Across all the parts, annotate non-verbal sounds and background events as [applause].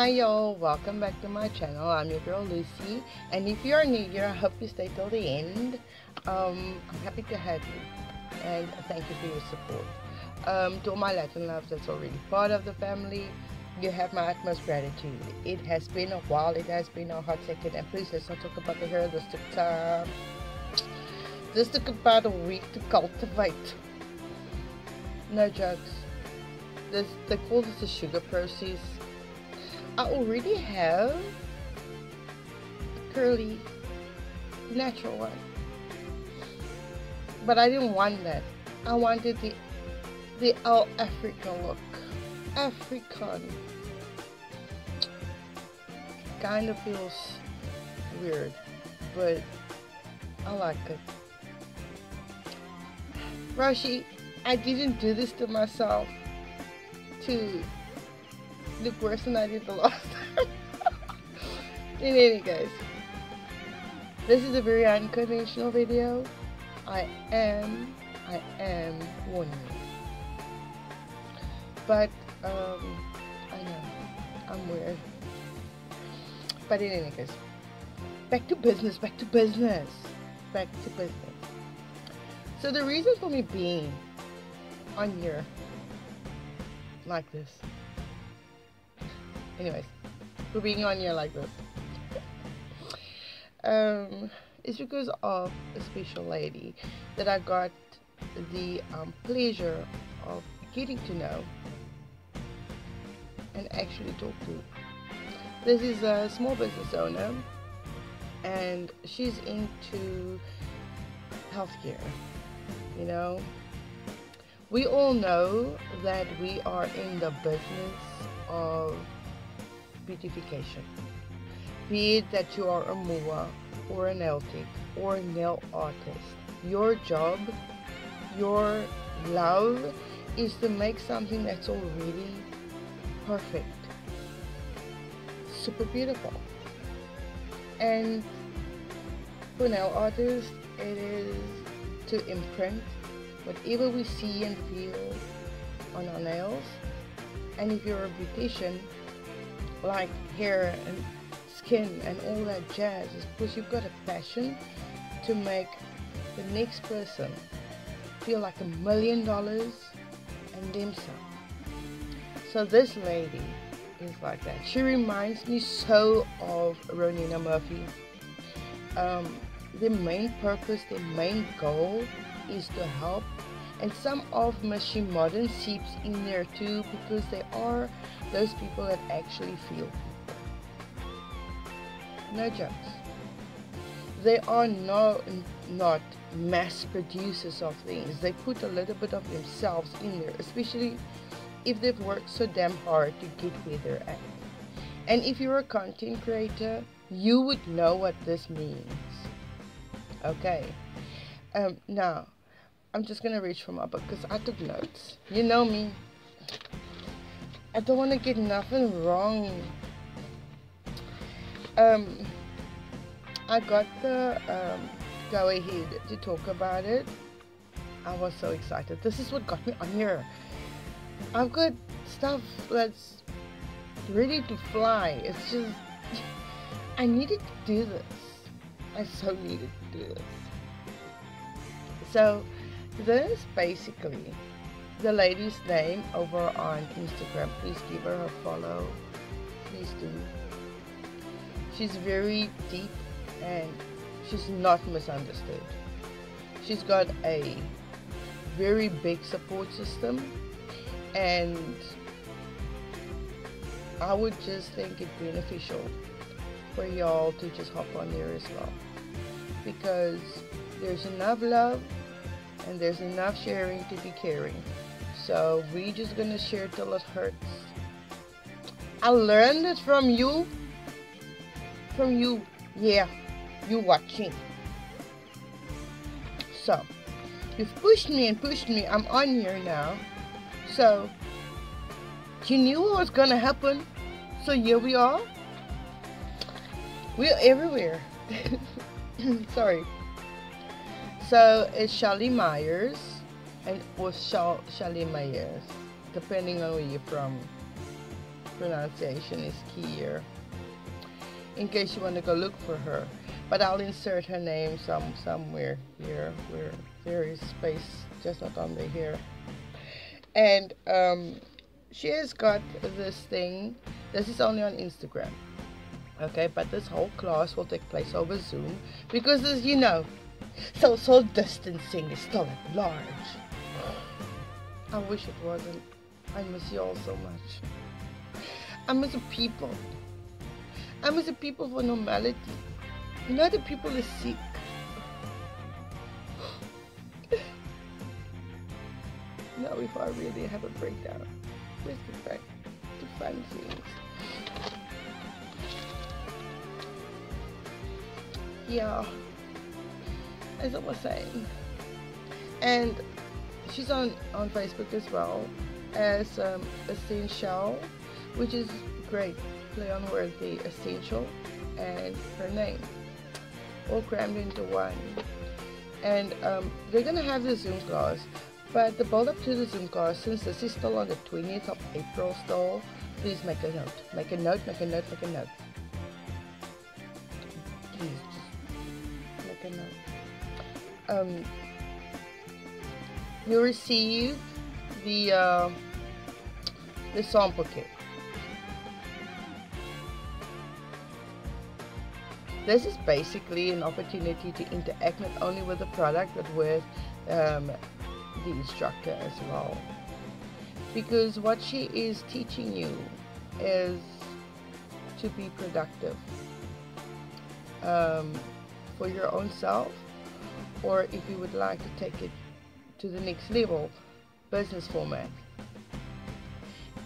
Hi y'all, welcome back to my channel. I'm your girl Lucy, and if you're new here, I hope you stay till the end. Um, I'm happy to have you, and thank you for your support. Um, to all my Latin loves that's already part of the family, you have my utmost gratitude. It has been a while, it has been a hot second, and please let's not talk about the hair. This took time. This took about a week to cultivate. No jokes. This they call this sugar process. I already have curly natural one. But I didn't want that. I wanted the the all African look. African. Kind of feels weird, but I like it. Rashi, I didn't do this to myself to look worse than I did the last time. [laughs] In any case, this is a very unconventional video. I am, I am warning you. But, um, I know, I'm weird. But in any case, back to business, back to business, back to business. So the reason for me being on here like this anyways for being on here like this. Um it's because of a special lady that I got the um, pleasure of getting to know and actually talk to. This is a small business owner and she's into healthcare you know? We all know that we are in the business of beautification. Be it that you are a MUA or a nail tech or a nail artist, your job, your love is to make something that's already perfect, super beautiful. And for nail artists, it is to imprint whatever we see and feel on our nails. And if you're a beautician, like hair and skin and all that jazz, is because you've got a passion to make the next person feel like a million dollars and then some. So this lady is like that. She reminds me so of Ronina Murphy. Um, the main purpose, the main goal is to help and some of Machine Modern seeps in there too because they are those people that actually feel. No jokes. They are no, not mass producers of things. They put a little bit of themselves in there, especially if they've worked so damn hard to get where they're at. And if you're a content creator, you would know what this means. Okay. Um, now, I'm just gonna reach for my book because I took notes. You know me. I don't want to get nothing wrong. Um, I got the um, go ahead to talk about it. I was so excited. This is what got me on here. I've got stuff that's ready to fly. It's just [laughs] I needed to do this. I so needed to do this. So this basically the lady's name over on Instagram. Please give her a follow. Please do. She's very deep and she's not misunderstood. She's got a very big support system and I would just think it beneficial for y'all to just hop on there as well because there's enough love and there's enough sharing to be caring. So we just gonna share till it hurts. I learned it from you. From you. Yeah, you watching. So, you've pushed me and pushed me. I'm on here now. So, you knew what was gonna happen. So here we are. We're everywhere. [laughs] Sorry. So it's Shelly Myers and or Shelly Myers, depending on where you're from. pronunciation is key here. In case you want to go look for her. But I'll insert her name some somewhere here where there is space just not under here. And um, she has got this thing. This is only on Instagram. Okay, but this whole class will take place over Zoom because as you know, social distancing is still at large. I wish it wasn't. I miss you all so much. I miss the people. I miss the people for normality. Know the people are sick. [sighs] now if I really have a breakdown, let's get back to fun things. Yeah, as I was saying. And she's on, on Facebook as well as um, Essential, which is great. Play on word the essential and her name all crammed into one. And um, they're gonna have the Zoom class, but the build up to the Zoom class, since this is still on the 20th of April still, please make a note. Make a note, make a note, make a note. Um, you receive the uh, the sample kit. This is basically an opportunity to interact not only with the product but with um, the instructor as well. Because what she is teaching you is to be productive um, for your own self, or if you would like to take it to the next level, business format.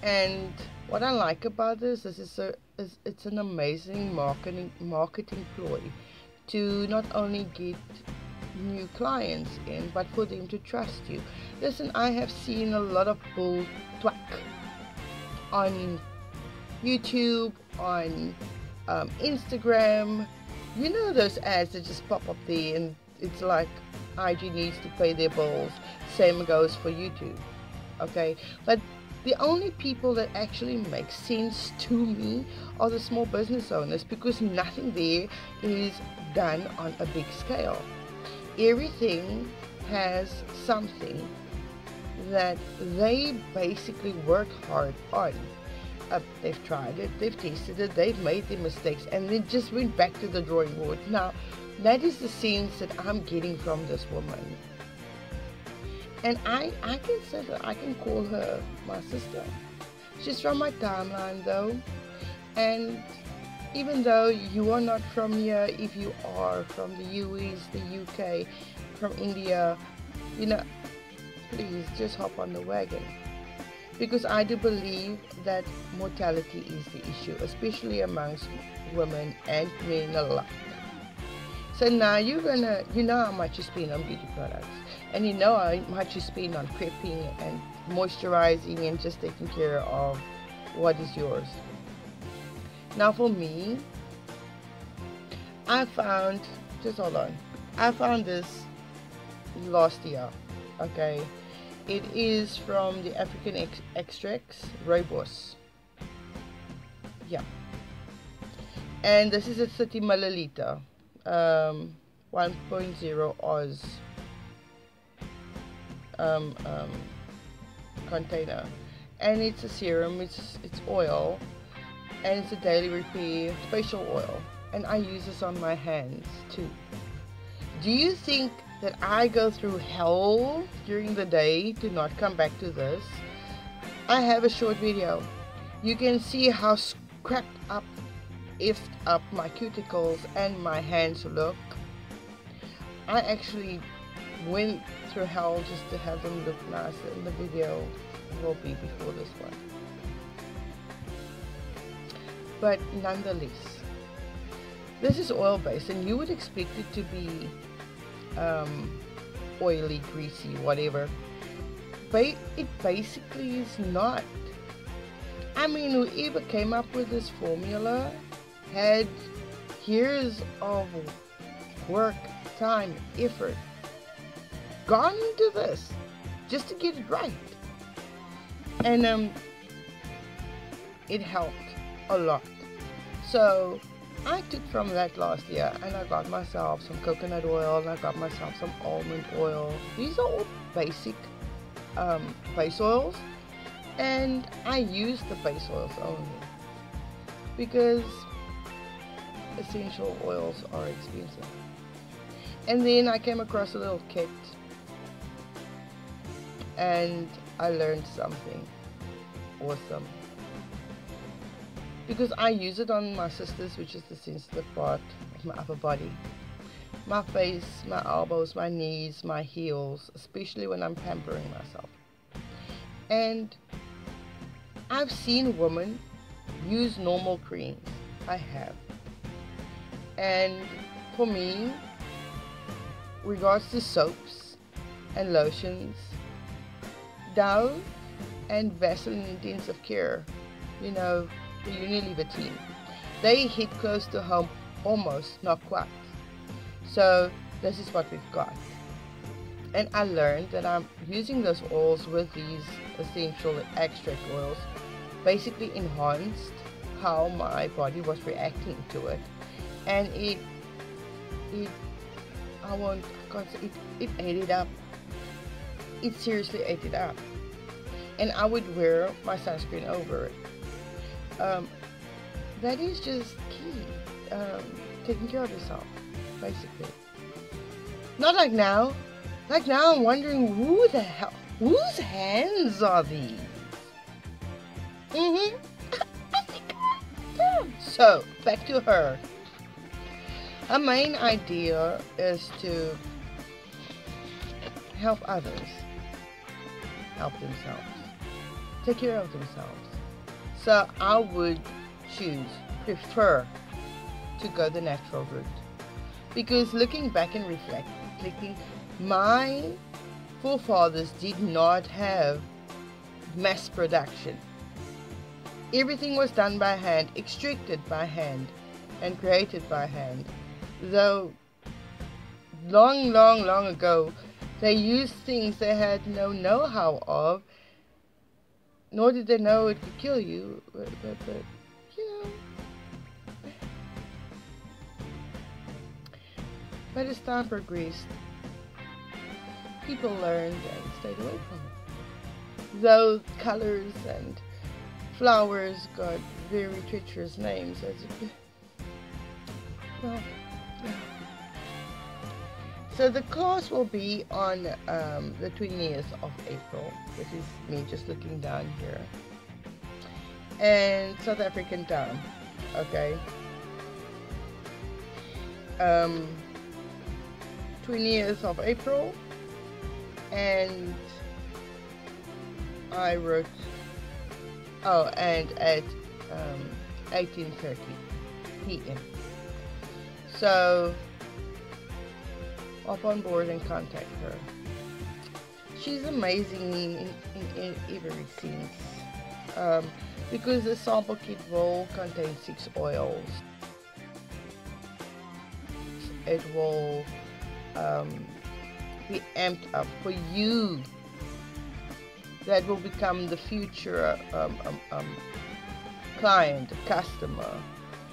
And what I like about this is it's, a, is it's an amazing marketing marketing ploy to not only get new clients in, but for them to trust you. Listen, I have seen a lot of bull twack on YouTube, on um, Instagram. You know those ads that just pop up there, and it's like IG needs to pay their bills. Same goes for YouTube. Okay, but the only people that actually make sense to me are the small business owners because nothing there is done on a big scale. Everything has something that they basically work hard on. Uh, they've tried it, they've tested it, they've made their mistakes, and then just went back to the drawing board. Now, that is the sense that I'm getting from this woman. And I, I can say that I can call her my sister. She's from my timeline though. And even though you are not from here, if you are from the US, the UK, from India, you know, please just hop on the wagon. Because I do believe that mortality is the issue, especially amongst women and men alike. So now you're gonna, you know how much you spend on beauty products and you know how much you spend on prepping and moisturizing and just taking care of what is yours. Now for me, I found, just hold on, I found this last year, okay? It is from the African Ex Extracts Rooibos. Yeah. And this is a 30 milliliter, um, 1.0 Oz um, um, container. And it's a serum it's it's oil and it's a daily repair facial oil. And I use this on my hands too. Do you think that I go through hell during the day to not come back to this? I have a short video. You can see how scrapped up if up my cuticles and my hands look. I actually went through hell just to have them look nice and the video will be before this one. But nonetheless this is oil based and you would expect it to be um, oily greasy whatever. But it basically is not. I mean whoever came up with this formula had years of work time effort gone into this just to get it right. And um, it helped a lot. So I took from that last year and I got myself some coconut oil and I got myself some almond oil. These are all basic um, base oils and I use the base oils only because essential oils are expensive. And then I came across a little kit and I learned something awesome because I use it on my sisters which is the sensitive part of my upper body my face, my elbows, my knees, my heels, especially when I'm pampering myself. And I've seen women use normal creams. I have. And for me, regards to soaps and lotions, Dove and Vaseline Intensive Care, you know, the Unilever team, they hit close to home almost, not quite. So this is what we've got. And I learned that I'm using those oils with these essential extract oils basically enhanced how my body was reacting to it. And it, it, I won't, it, it ate it up. It seriously ate it up. And I would wear my sunscreen over it. Um, that is just key. Um, taking care of yourself basically. Not like now. Like now I'm wondering who the hell, whose hands are these? Mm-hmm. [laughs] so, back to her. Her main idea is to help others help themselves, take care of themselves. So I would choose, prefer to go the natural route. Because looking back and reflecting, my forefathers did not have mass production. Everything was done by hand, extracted by hand, and created by hand. Though long, long, long ago, they used things they had no know how of, nor did they know it could kill you. But, but, but But as time progressed, people learned and stayed away from it. Though colors and flowers got very treacherous names as it well. So the class will be on um, the 20th of April. This is me just looking down here. And South African time. Okay. Um, 20th of April and I wrote oh and at um, 18.30 p.m. So hop on board and contact her. She's amazing in, in, in every sense um, because the sample kit will contain six oils. It will um, be amped up for you that will become the future um, um, um, client, customer,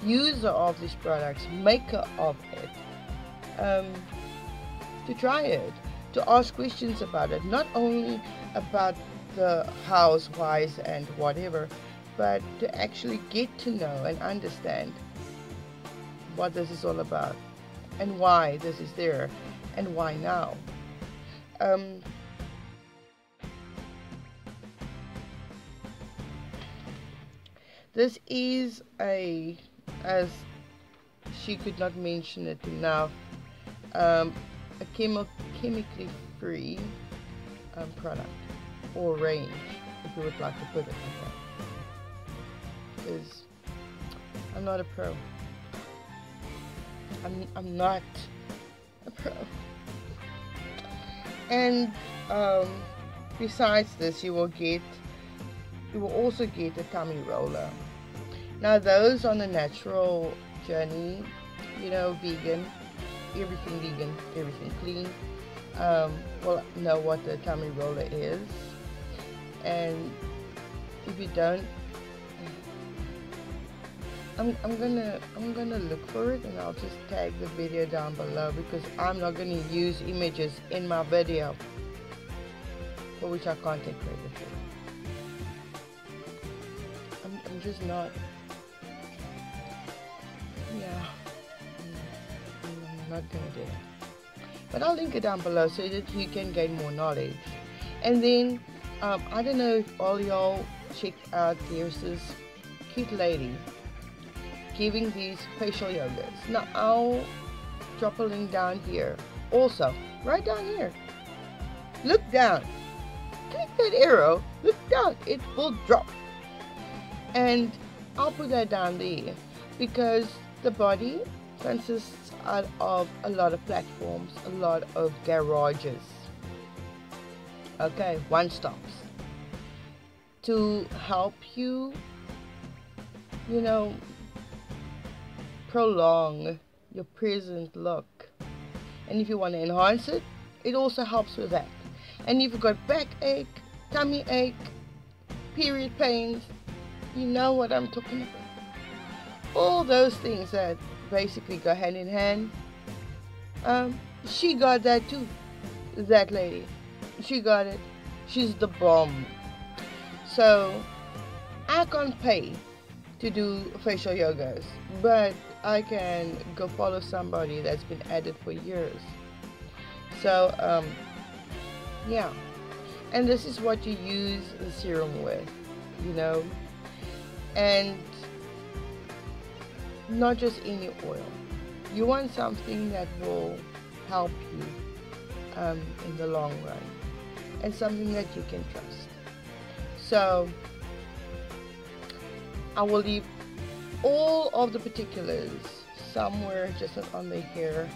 user of these products, maker of it, um, to try it, to ask questions about it, not only about the hows, whys, and whatever, but to actually get to know and understand what this is all about and why this is there and why now? Um, this is a, as she could not mention it enough, um, a chemi chemically free um, product or range, if you would like to put it like that. Because I'm not a pro. I'm, I'm not a pro. And um, besides this, you will get, you will also get a tummy roller. Now those on the natural journey, you know, vegan, everything vegan, everything clean, um, will know what the tummy roller is. And if you don't, I'm, I'm gonna I'm gonna look for it and I'll just tag the video down below because I'm not gonna use images in my video for which I can't take credit for. I'm, I'm just not yeah I'm, I'm not gonna do that but I'll link it down below so that you can gain more knowledge and then um, I don't know if all y'all checked out there's this cute lady giving these facial yogas. Now I'll drop a link down here. Also, right down here. Look down. Click that arrow. Look down. It will drop. And I'll put that down there because the body consists of a lot of platforms, a lot of garages. Okay, one stops to help you, you know, prolong your present look. And if you want to enhance it, it also helps with that. And if you've got backache, tummy ache, period pains, you know what I'm talking about. All those things that basically go hand in hand. Um, she got that too. That lady. She got it. She's the bomb. So I can't pay to do facial yogas, but I can go follow somebody that's been at it for years. So, um, yeah. And this is what you use the serum with, you know, and not just any oil. You want something that will help you um, in the long run and something that you can trust. So, I will leave all of the particulars somewhere just on the here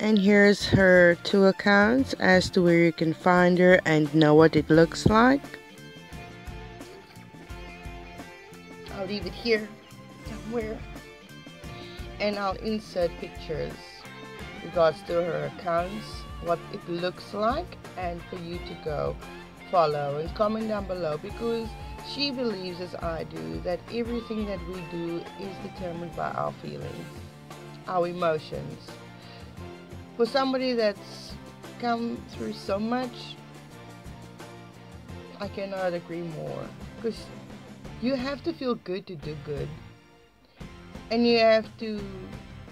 and here's her two accounts as to where you can find her and know what it looks like I'll leave it here somewhere and I'll insert pictures regards to her accounts what it looks like and for you to go follow and comment down below because she believes, as I do, that everything that we do is determined by our feelings, our emotions. For somebody that's come through so much, I cannot agree more. Because you have to feel good to do good. And you have to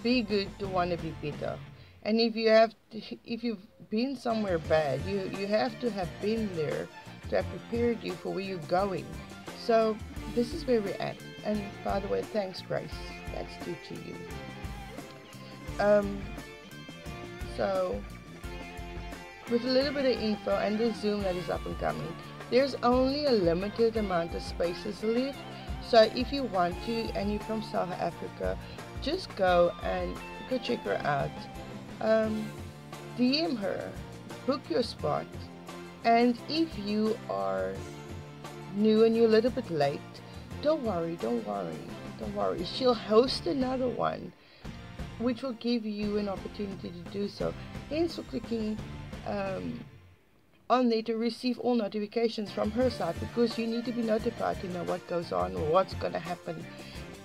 be good to want to be better. And if you have to, if you've been somewhere bad, you, you have to have been there to have prepared you for where you're going. So this is where we're at. And by the way, thanks Grace. That's due to you. Um, so with a little bit of info and the Zoom that is up and coming, there's only a limited amount of spaces left. So if you want to and you're from South Africa, just go and go check her out. Um, DM her, book your spot, and if you are new and you're a little bit late, don't worry, don't worry, don't worry. She'll host another one, which will give you an opportunity to do so. Hence, for clicking um, on there to receive all notifications from her side because you need to be notified to know what goes on what's going to happen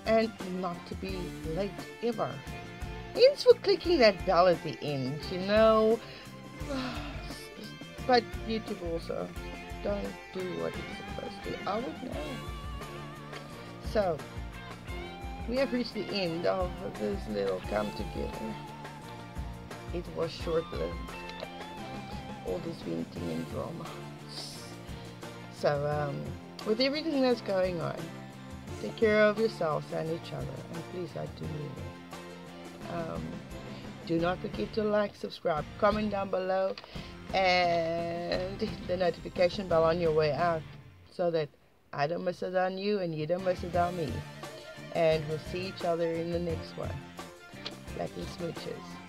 and not to be late ever. Hence, for clicking that bell at the end, you know. [sighs] But YouTube also don't do what it's supposed to. I would know. So, we have reached the end of this little come together. It was short lived. All this venting and drama. So, um, with everything that's going on, take care of yourselves and each other. And please, I do it. Um, do not forget to like, subscribe, comment down below, and the notification bell on your way out so that I don't miss it on you and you don't miss it on me. And we'll see each other in the next one. Latin smooches.